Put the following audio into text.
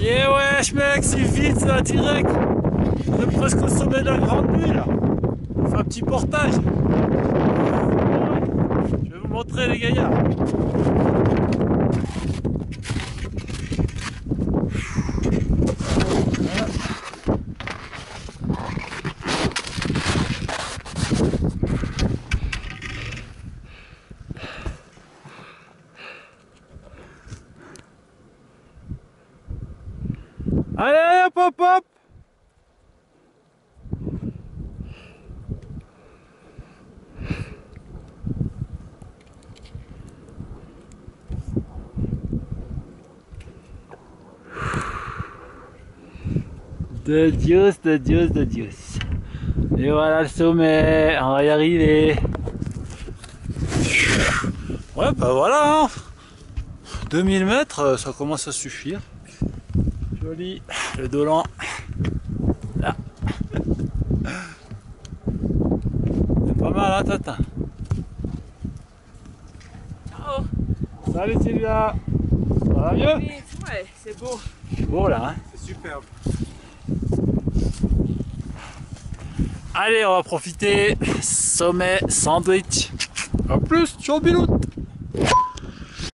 Yeah wesh mec, c'est vite ça, direct. On est presque au sommet de la grande nuit là. On fait un petit portage. Je vais vous montrer les gaillards. Allez, hop, hop, hop De Dios, de Dios, de Dios. Et voilà le sommet, on va y arriver. Ouais, bah voilà, hein. 2000 mètres, ça commence à suffire. Joli, le Dolan. Là. C'est pas mal, hein, Tata Oh, Salut Sylvia Ça va mieux oui, ouais, c'est beau. Beau là, hein C'est superbe. Allez, on va profiter. Sommet sandwich. A plus, ciao Biloute